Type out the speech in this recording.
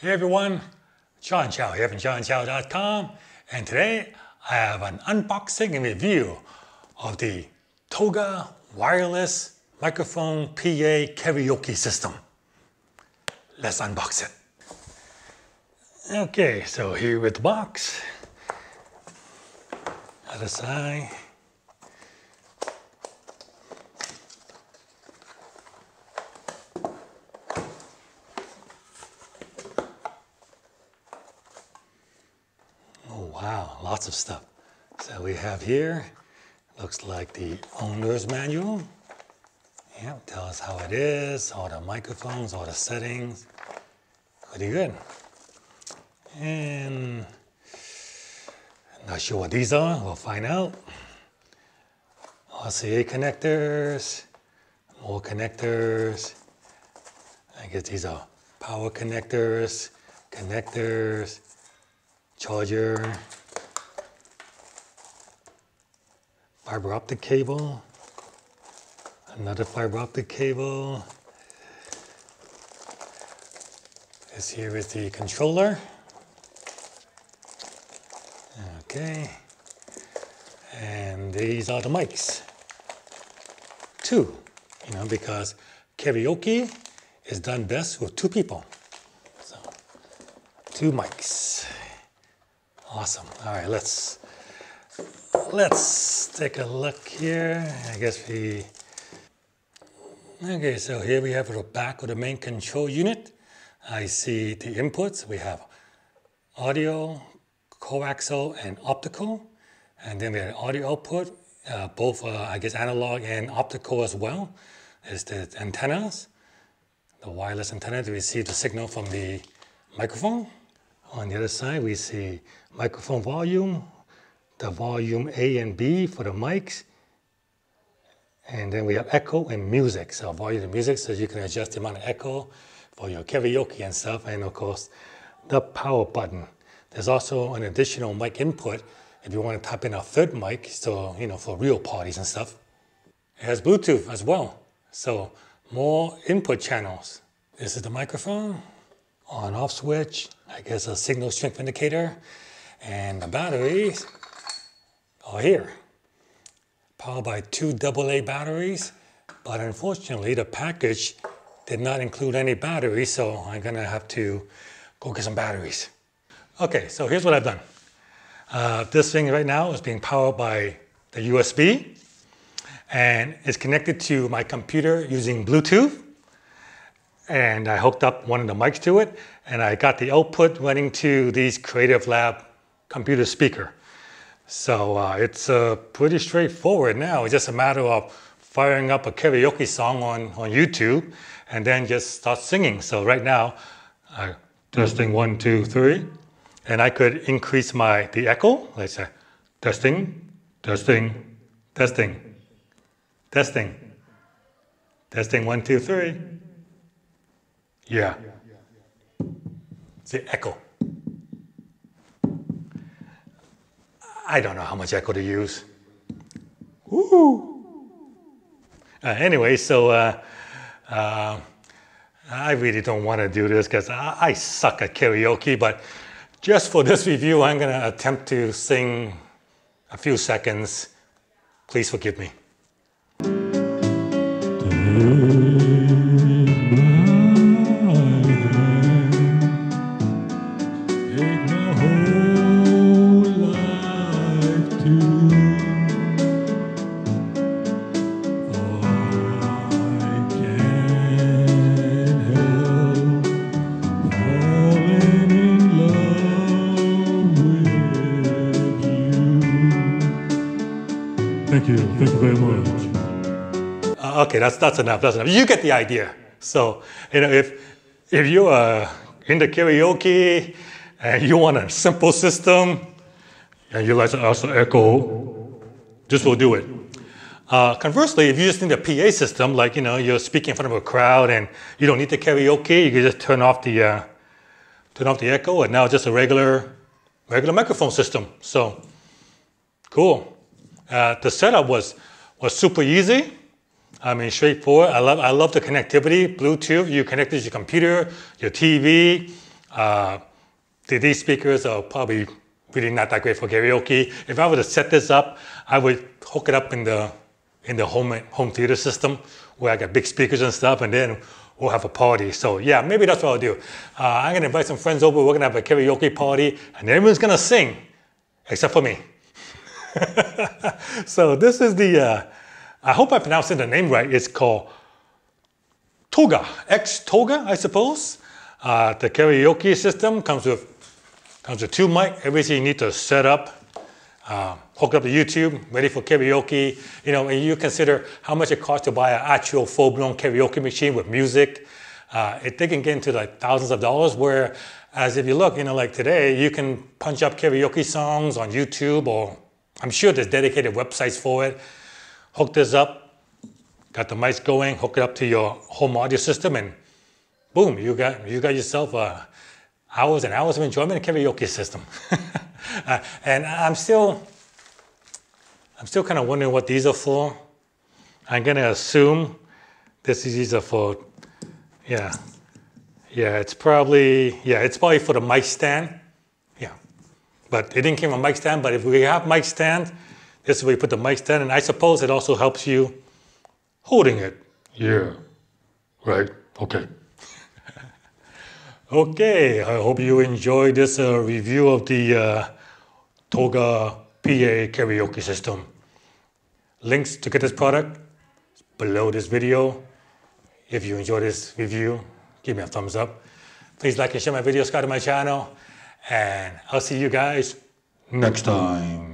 Hey everyone, John Chow here from johnchow.com and today I have an unboxing and review of the Toga wireless microphone PA karaoke system. Let's unbox it. Okay, so here with the box. Other side. Wow, lots of stuff. So we have here, looks like the owner's manual. Yeah, tell us how it is, all the microphones, all the settings. Pretty good. And not sure what these are, we'll find out. RCA connectors, more connectors. I guess these are power connectors, connectors, charger, fiber optic cable, another fiber optic cable. This here is the controller. Okay. And these are the mics. Two, you know, because karaoke is done best with two people. So, two mics. Awesome. All right, let's let's take a look here. I guess we okay. So here we have the back of the main control unit. I see the inputs. We have audio, coaxial, and optical, and then we have audio output, uh, both uh, I guess analog and optical as well. Is the antennas, the wireless antenna to receive the signal from the microphone. On the other side, we see microphone volume, the volume A and B for the mics, and then we have echo and music. So volume and music, so you can adjust the amount of echo for your karaoke and stuff, and of course, the power button. There's also an additional mic input if you want to type in a third mic, so you know, for real parties and stuff. It has Bluetooth as well, so more input channels. This is the microphone on off switch, I guess a signal strength indicator, and the batteries are here. Powered by two AA batteries, but unfortunately the package did not include any batteries, so I'm gonna have to go get some batteries. Okay, so here's what I've done. Uh, this thing right now is being powered by the USB, and it's connected to my computer using Bluetooth and I hooked up one of the mics to it, and I got the output running to these Creative Lab computer speaker. So uh, it's uh, pretty straightforward now. It's just a matter of firing up a karaoke song on, on YouTube and then just start singing. So right now, testing one, two, three, and I could increase my the echo. Let's say testing, testing, testing, testing, testing one, two, three. Yeah. It's The echo. I don't know how much echo to use. Woo! Uh, anyway, so uh, uh, I really don't want to do this because I, I suck at karaoke, but just for this review, I'm going to attempt to sing a few seconds. Please forgive me. Okay, that's that's enough. That's enough. You get the idea. So you know, if if you are into karaoke and you want a simple system and you like to also echo, this will do it. Uh, conversely, if you just need a PA system, like you know, you're speaking in front of a crowd and you don't need the karaoke, you can just turn off the uh, turn off the echo, and now just a regular regular microphone system. So cool. Uh, the setup was was super easy. I mean, straightforward. I love I love the connectivity. Bluetooth. You connect it to your computer, your TV, Uh, these speakers are probably really not that great for karaoke. If I were to set this up, I would hook it up in the in the home home theater system where I got big speakers and stuff, and then we'll have a party. So yeah, maybe that's what I'll do. Uh, I'm gonna invite some friends over. We're gonna have a karaoke party, and everyone's gonna sing, except for me. so this is the. Uh, I hope I pronounced the name right. It's called Toga, X Toga, I suppose. Uh, the karaoke system comes with comes with two mic, everything you need to set up, uh, hook up to YouTube, ready for karaoke. You know, and you consider how much it costs to buy an actual full-blown karaoke machine with music. Uh, it, they can get into like thousands of dollars. Where, as if you look, you know, like today, you can punch up karaoke songs on YouTube, or I'm sure there's dedicated websites for it. Hook this up, got the mics going, hook it up to your home audio system, and boom, you got you got yourself a hours and hours of enjoyment in karaoke system. uh, and I'm still, I'm still kind of wondering what these are for. I'm gonna assume this is are for, yeah, yeah. It's probably yeah, it's probably for the mic stand. Yeah, but it didn't come with mic stand. But if we have mic stand, this is where you put the mic stand, and I suppose it also helps you holding it. Yeah, right. Okay. Okay, I hope you enjoyed this uh, review of the uh, Toga PA karaoke system. Links to get this product below this video. If you enjoyed this review, give me a thumbs up. Please like and share my videos, subscribe to my channel, and I'll see you guys next time.